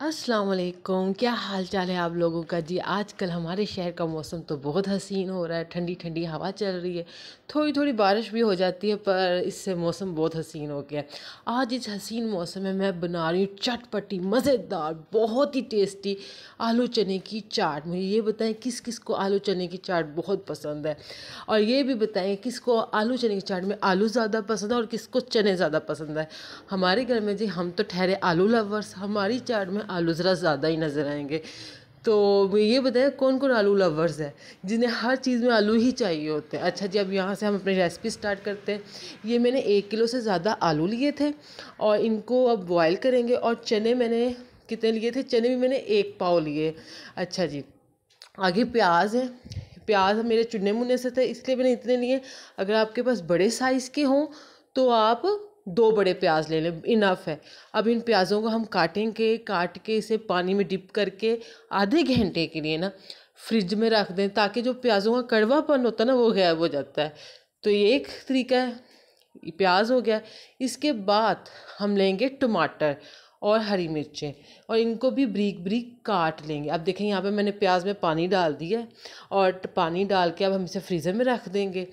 अस्सलाम वालेकुम क्या हाल चाल है आप लोगों का? जी, आजकल हमारे शहर का मौसम तो बहुत हसीन हो रहा है। ठंडी ठंडी हवा चल रही है। थोड़ी थोड़ी बारिश भी हो जाती है, पर इससे मौसम बहुत हसीन हो गया आज इस हसीन मौसम में मैं बना रही हूँ चटपटी, मज़ेदार, बहुत ही टेस्टी आलू चने की चाट। मुझे ये बताएँ किस किस को आलू चने की चाट बहुत पसंद है? और ये भी बताएँ, किसको आलू चने की चाट में आलू ज़्यादा पसंद है और किसको चने ज़्यादा पसंद है? हमारे घर में जी, हम तो ठहरे आलू लवर्स हमारी चाट में आलू ज़रा ज़्यादा ही नज़र आएँगे। तो ये बताएँ कौन कौन आलू लवर्स है, जिन्हें हर चीज़ में आलू ही चाहिए होते हैं? अच्छा जी, अब यहाँ से हम अपनी रेसिपी स्टार्ट करते हैं। ये मैंने एक किलो से ज़्यादा आलू लिए थे और इनको अब बॉयल करेंगे और चने मैंने कितने लिए थे? चने भी मैंने एक पाव लिए। अच्छा जी, आगे प्याज है। प्याज मेरे चुने मुन्ने से थे, इसलिए मैंने इतने लिए। अगर आपके पास बड़े साइज़ के हों तो आप दो बड़े प्याज ले लें इनफ है। अब इन प्याज़ों को हम काटेंगे, काट के इसे पानी में डिप करके आधे घंटे के लिए ना फ्रिज में रख दें ताकि जो प्याज़ों का कड़वापन होता है ना वो गायब हो जाता है। तो ये एक तरीका है प्याज हो गया। इसके बाद हम लेंगे टमाटर और हरी मिर्चें और इनको भी ब्रीक ब्रीक काट लेंगे। अब देखें यहाँ पे मैंने प्याज में पानी डाल दिया है और पानी डाल के अब हम इसे फ्रीज़र में रख देंगे।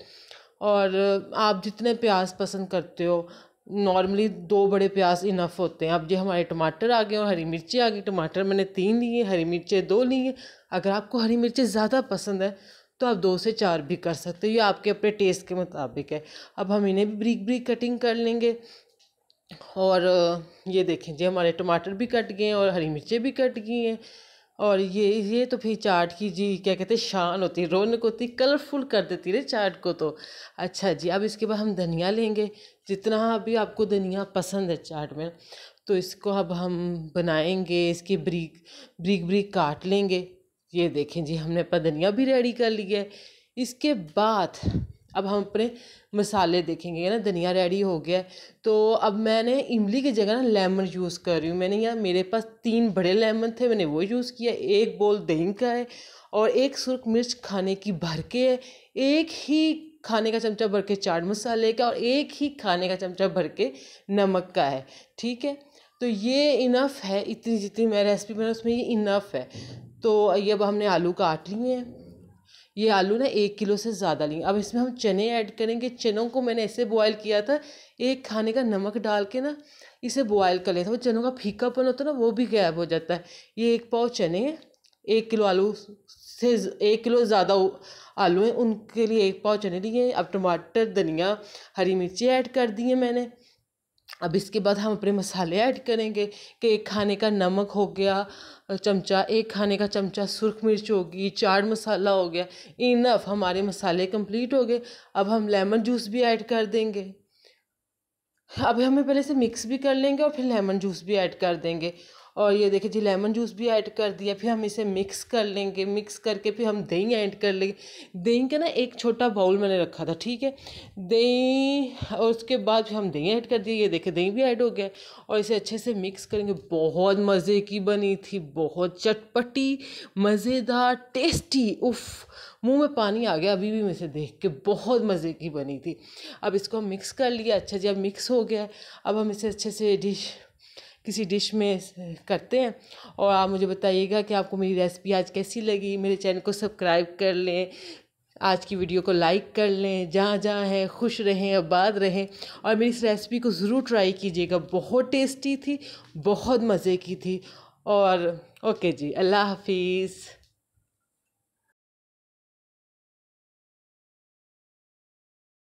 और आप जितने प्याज पसंद करते हो नॉर्मली दो बड़े प्याज इनफ होते हैं। अब जो हमारे टमाटर आ गए और हरी मिर्ची आ गई। टमाटर मैंने तीन लिए, हरी मिर्चें दो लिए। अगर आपको हरी मिर्चें ज़्यादा पसंद है तो आप दो से चार भी कर सकते हो। ये आपके अपने टेस्ट के मुताबिक है। अब हम इन्हें भी ब्रीक ब्रीक कटिंग कर लेंगे। और ये देखें जी, हमारे टमाटर भी कट गए हैं और हरी मिर्चें भी कट गई हैं। और ये ये तो फिर चाट की जी, क्या कहते हैं, शान होती है, रौनक होती कलरफुल कर देती है चाट को तो। अच्छा जी, अब इसके बाद हम धनिया लेंगे, जितना अभी आपको धनिया पसंद है चाट में तो इसको अब हम बनाएँगे, इसकी ब्रीक ब्रीक ब्रीक काट लेंगे। ये देखें जी, हमने धनिया भी रेडी कर लिया है। इसके बाद अब हम अपने मसाले देखेंगे ना? धनिया रेडी हो गया तो अब मैंने इमली की जगह ना लेमन यूज़ कर रही हूँ। मैंने यहाँ, मेरे पास तीन बड़े लेमन थे, मैंने वो यूज़ किया। एक बोल दही का है और एक सुर्ख मिर्च खाने की भर के है। एक ही खाने का चमचा भर के चाट मसाले का और एक ही खाने का चमचा भर के नमक का है। ठीक है? तो ये इनफ है। इतनी जितनी मैं रेसिपी बना उसमें ये इनफ है। तो ये अब हमने आलू काट लिए हैं। ये आलू ना एक किलो से ज़्यादा लेंगे। अब इसमें हम चने ऐड करेंगे। चनों को मैंने ऐसे बॉयल किया था, एक खाने का नमक डाल के ना इसे बॉयल कर था वो चनों का फीकापन होता है ना, वो भी गायब हो जाता है। ये एक पाव चने एक किलो आलू से एक किलो ज़्यादा आलू हैं, उनके लिए एक पाव चने लिए अब टमाटर, धनिया, हरी मिर्ची ऐड कर दी है मैंने। अब इसके बाद हम अपने मसाले ऐड करेंगे कि एक खाने का नमक हो गया, चमचा, एक खाने का चमचा सुरख मिर्च होगी चाट मसाला हो गया इनफ हमारे मसाले कंप्लीट हो गए। अब हम लेमन जूस भी ऐड कर देंगे। अब हमें पहले से मिक्स भी कर लेंगे और फिर लेमन जूस भी ऐड कर देंगे। और ये देखिए जी लेमन जूस भी ऐड कर दिया, फिर हम इसे मिक्स कर लेंगे। मिक्स करके फिर हम दही ऐड कर लेंगे। दही का ना एक छोटा बाउल मैंने रखा था, ठीक है? दही और उसके बाद फिर हम दही ऐड कर दिए। ये देखिए, दही भी ऐड हो गया और इसे अच्छे से मिक्स करेंगे। बहुत मज़े की बनी थी, बहुत चटपटी, मज़ेदार टेस्टी उफ़, मुँह में पानी आ गया, अभी भी मैं देख के बहुत मज़े की बनी थी। अब इसको हम मिक्स कर लिया। अच्छा जी, अब मिक्स हो गया। अब हम इसे अच्छे से डिश किसी डिश में करते हैं। और आप मुझे बताइएगा कि आपको मेरी रेसिपी आज कैसी लगी। मेरे चैनल को सब्सक्राइब कर लें। आज की वीडियो को लाइक कर लें। जहाँ जहाँ हैं, खुश रहें, आबाद रहें। और मेरी इस रेसिपी को ज़रूर ट्राई कीजिएगा। बहुत टेस्टी थी, बहुत मज़े की थी। और ओके जी, अल्लाह हाफिज़।